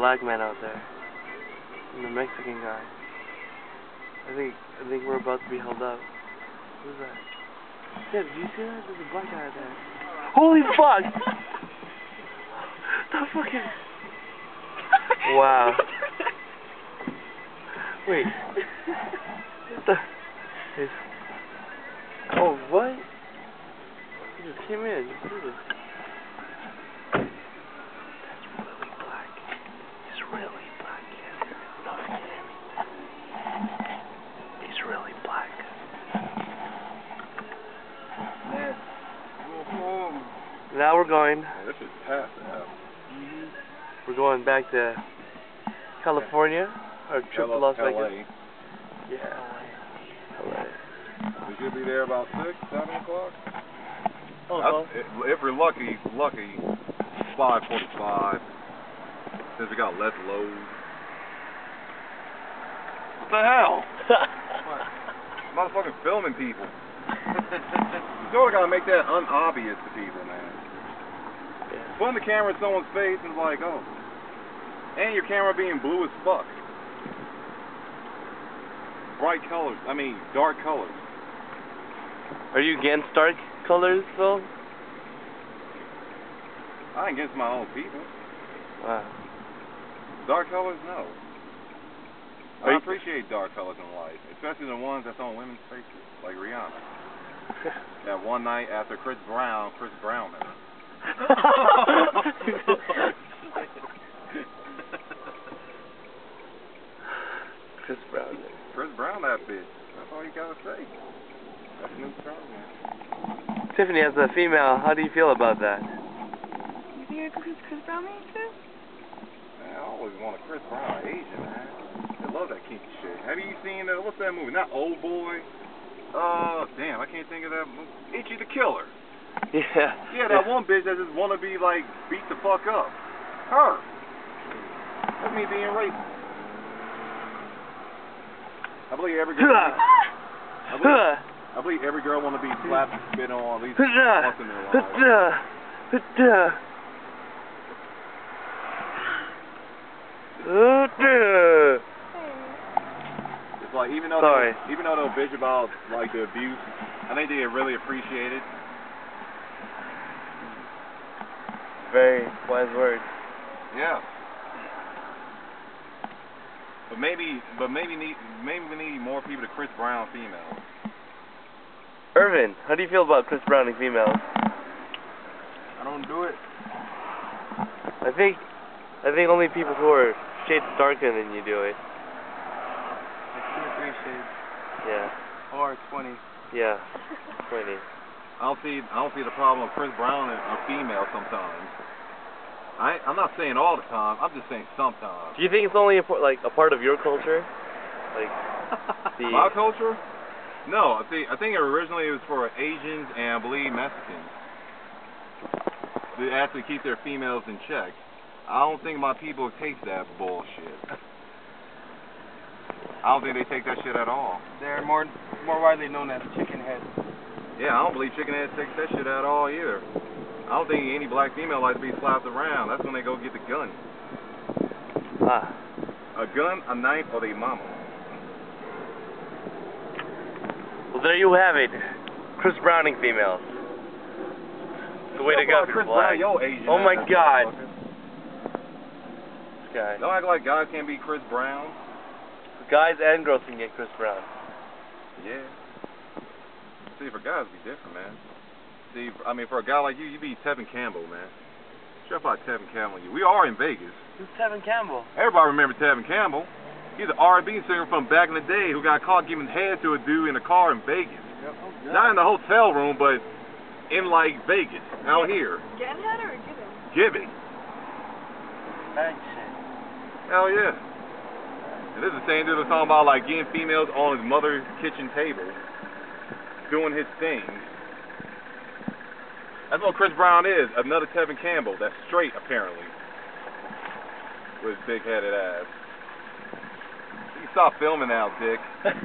black man out there. And the Mexican guy. I think I think we're about to be held up. Who's that? Yeah, did you see that? There's a black guy out there. Holy fuck! the fucking Wow. Wait. What the is Oh what? He just came in. Jesus. That's Now we're going. This is past out. Mm-hmm. We're going back to California. Our trip to Las Vegas. LA. Yeah. LA. We should be there about 6, 7 o'clock. Oh, I- if, we're lucky, lucky, 5.45. Since we got less load. What the hell? Motherfucking filming people. you sort of gotta make that unobvious to people, man. Putting the camera in someone's face and like, oh. And your camera being blue as fuck. Bright colors. I mean, dark colors. Are you against dark colors, Phil? I ain't against my own people. Wow. Dark colors, no. Are I appreciate dark colors in life, especially the ones that's on women's faces, like Rihanna. That one night after Chris Brown, Chris Brown. Chris Brown. Chris Brown, that bitch. That's all you gotta say. That's new Dogg, man. Tiffany, as a female, how do you feel about that? You think it's Chris, Chris Brown made too? Man, I always want a Chris Brown Asian, man. I love that kinky shit. Have you seen that? What's that movie? Not Old Boy. Uh, damn, I can't think of that movie. Ichi the Killer. Yeah. Yeah, that one bitch that just wanna be like beat the fuck up. Her. That's me being racist. I believe every girl. I believe, I believe every girl wanna be slapped and spit on at least once in their life. It's like even though Sorry. they, even though they'll bitch about like the abuse, I think they really appreciate it. Very wise words. Yeah. But maybe, but maybe need, maybe we need more people to Chris Brown females. Ervin, how do you feel about Chris Brown and females? I don't do it. I think, I think only people who are shades darker than you do it. Like two or three shades. Yeah. Or 20. Yeah. Twenty. I don't see, I don't see the problem of Chris Brown and a female sometimes. I, I'm not saying all the time. I'm just saying sometimes. Do you think it's only a, like a part of your culture? Like the My culture? No, I think I think originally it was for Asians and I believe Mexicans to actually keep their females in check. I don't think my people take that bullshit. I don't think they take that shit at all. They're more more widely known as chicken heads. Yeah, I don't believe chicken heads take that shit at all either. I don't think any black female likes to be slapped around. That's when they go get the gun. ah. A gun, a knife, or their mama. Well, there you have it. Chris Browning females. The way to go. Chris black. Brown, yo Asian. Oh my God. motherfucker. This guy. Don't act like guys can't be Chris Brown. Guys and girls can get Chris Brown. Yeah. See, for guys, it'd be different, man. See, I mean, for a guy like you, you be Tevin Campbell, man. Strap out Tevin Campbell. You. We are in Vegas. Who's Tevin Campbell? Everybody remember Tevin Campbell. He's an R&B singer from back in the day who got caught giving head to a dude in a car in Vegas. Yep. Oh, Not in the hotel room, but in like Vegas, out here. Getting head or giving? Giving. That shit. Hell yeah. And this is the same dude that's talking about like getting females on his mother's kitchen table, doing his thing. That's what Chris Brown is, another Tevin Campbell that's straight apparently. With his big headed ass. You stop filming now, dick.